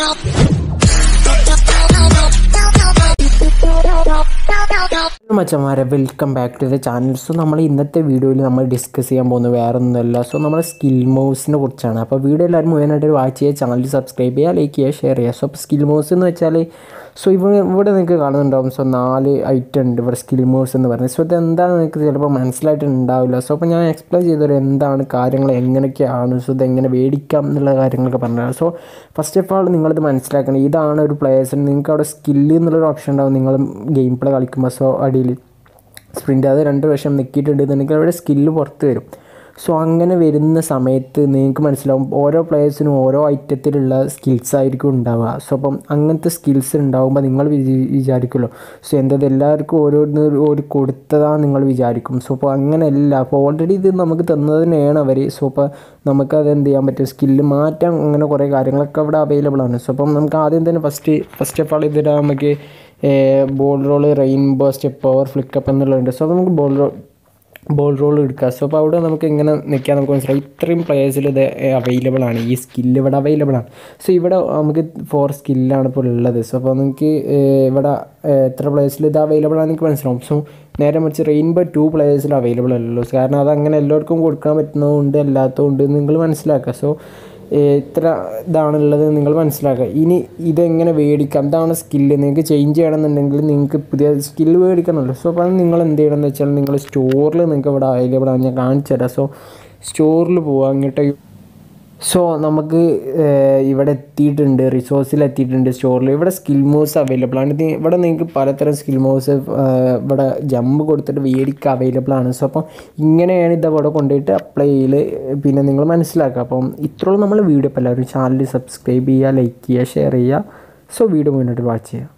up. മച്ചന്മാരെ. Welcome back to the channel so നമ്മൾ ഇന്നത്തെ വീഡിയോയിൽ നമ്മൾ ഡിസ്കസ് ചെയ്യാൻ പോകുന്നത് വേറെ ഒന്നുമല്ല സോ നമ്മുടെ സ്കിൽ മൂവ്സിനെ കുറിച്ചാണ്. അപ്പോൾ വീഡിയോ എല്ലാവരും മുഴുവനായിട്ട് വാച്ച് ചെയ്യുക ചാനൽ സബ്സ്ക്രൈബ് ചെയ്യുക ലൈക്ക് ചെയ്യുക ഷെയർ ചെയ്യുക. സോ സ്കിൽ മൂവ്സ് എന്ന് വെച്ചാൽ സോ ഇവിടെ ഇവിടെ നിങ്ങൾക്ക് കാണുന്നുണ്ടാവും. സോ നാല് ഐറ്റം ഉണ്ട് ഇവിടെ സ്കിൽ മൂവ്സ് എന്ന് പറയുന്നത്. സോ ഇത് എന്താണെന്ന് നിങ്ങൾക്ക് ചിലപ്പോൾ മനസ്സിലായിട്ടുണ്ടാവില്ല. സോ അപ്പോൾ ഞാൻ എക്സ്പ്ലെയിൻ ചെയ്തൊരു എന്താണ് കാര്യങ്ങൾ എങ്ങനെയൊക്കെയാണ്. സോ ഇത് എങ്ങനെ മേടിക്കാം എന്നുള്ള കാര്യങ്ങളൊക്കെ പറഞ്ഞുതരാം. സോ ഫസ്റ്റ് ഓഫ് ആൾ നിങ്ങളിത് മനസ്സിലാക്കണം. ഇതാണ് ഒരു പ്ലേയേഴ്സിന് നിങ്ങൾക്ക് അവിടെ സ്കില്ല് എന്നുള്ളൊരു ഓപ്ഷൻ ഉണ്ടാവും. നിങ്ങൾ ഗെയിം പ്ലേ കളിക്കുമ്പോൾ സോ അടിയിൽ സ്പ്രിന്റ് അത് രണ്ട് വർഷം നിൽക്കിയിട്ടുണ്ടെന്നുണ്ടെങ്കിൽ അവിടെ സ്കില്ല് പുറത്ത് വരും. സോ അങ്ങനെ വരുന്ന സമയത്ത് നിങ്ങൾക്ക് മനസ്സിലാവും ഓരോ പ്ലേയേഴ്സിനും ഓരോ ഐറ്റത്തിലുള്ള സ്കിൽസ് ആയിരിക്കും ഉണ്ടാവുക. സോ അപ്പം അങ്ങനത്തെ സ്കിൽസ് ഉണ്ടാവുമ്പോൾ നിങ്ങൾ വിചാ- വിചാരിക്കുമല്ലോ. സോ എന്തത് എല്ലാവർക്കും ഓരോന്ന് ഒരു കൊടുത്തതാണ് നിങ്ങൾ വിചാരിക്കും. സോ അപ്പോൾ അങ്ങനെയല്ല. അപ്പോൾ ഓൾറെഡി ഇത് നമുക്ക് തന്നതിനെയാണ് അവർ സോ അപ്പോൾ നമുക്കത് എന്ത് ചെയ്യാൻ പറ്റും? സ്കില്ല് മാറ്റാൻ അങ്ങനെ കുറേ കാര്യങ്ങളൊക്കെ അവിടെ അവൈലബിൾ ആണ്. സോ അപ്പം നമുക്ക് ആദ്യം തന്നെ ഫസ്റ്റ് ഫസ്റ്റ് ഓഫ് ആൾ ഇതിടാൻ നമുക്ക് ball roll rainbow step over flick up എന്നുള്ളതുണ്ട്. So നമുക്ക് ബോൾ റോ ബോൾ റോൾ എടുക്കുക. സോ അപ്പോൾ അവിടെ നമുക്ക് എങ്ങനെ നിൽക്കാൻ നമുക്ക് മനസ്സിലായി. ഇത്രയും പ്ലേയേഴ്സിൽ ഇത് അവൈലബിൾ ആണ്. ഈ സ്കില്ല് ഇവിടെ അവൈലബിൾ ആണ്. സോ ഇവിടെ നമുക്ക് ഫോർ സ്കില്ലാണ് ഇപ്പോൾ ഉള്ളത്. സോ അപ്പോൾ നിങ്ങൾക്ക് ഇവിടെ എത്ര പ്ലേയേഴ്സിൽ ഇത് അവൈലബിൾ ആണെന്ന് എനിക്ക് മനസ്സിലാവും. സോ നേരെ മറിച്ച് റെയിൻബോ ടു പ്ലേയേഴ്സിൽ അവൈലബിൾ അല്ലല്ലോ. കാരണം അത് അങ്ങനെ എല്ലാവർക്കും കൊടുക്കാൻ പറ്റുന്നതുകൊണ്ട് അല്ലാത്തതുകൊണ്ട് നിങ്ങൾ മനസ്സിലാക്കുക. സോ ഇത്ര ഇതാണുള്ളത് നിങ്ങൾ മനസ്സിലാക്കുക. ഇനി ഇതെങ്ങനെ മേടിക്കാം ഇതാണ് സ്കില്ല് നിങ്ങൾക്ക് ചേഞ്ച് ചെയ്യണമെന്നുണ്ടെങ്കിൽ നിങ്ങൾക്ക് പുതിയ സ്കില്ല് മേടിക്കണമല്ലോ സോ അപ്പോൾ അത് നിങ്ങൾ എന്ത് ചെയ്യണമെന്ന് വെച്ചാൽ നിങ്ങൾ സ്റ്റോറിൽ നിങ്ങൾക്ക് ഇവിടെ അവൈലബിൾ ആണ്. ഞാൻ കാണിച്ചു തരാം സോ സ്റ്റോറിൽ പോവുക അങ്ങോട്ട് സോ നമുക്ക് ഇവിടെ എത്തിയിട്ടുണ്ട് റിസോഴ്സിൽ എത്തിയിട്ടുണ്ട് സ്റ്റോറിൽ ഇവിടെ സ്കിൽ മൂവ്സ് അവൈലബിൾ ആണ്. ഇവിടെ നിങ്ങൾക്ക് പലതരം സ്കിൽ മൂവ്സ് ഇവിടെ ജമ്പ് കൊടുത്തിട്ട് വേടിക്ക് അവൈലബിൾ ആണ്. സോ അപ്പം ഇങ്ങനെയാണ് ഇത് അവിടെ കൊണ്ടുപോയിട്ട് അപ്ലൈ ചെയ്യൽ പിന്നെ നിങ്ങൾ മനസ്സിലാക്കുക അപ്പം ഇത്രയും നമ്മൾ വീഡിയോ ഇപ്പോൾ എല്ലാവരും ചാനൽ സബ്സ്ക്രൈബ് ചെയ്യുക ലൈക്ക് ചെയ്യുക ഷെയർ ചെയ്യുക. സോ വീഡിയോ മുന്നോട്ട് വാച്ച് ചെയ്യുക.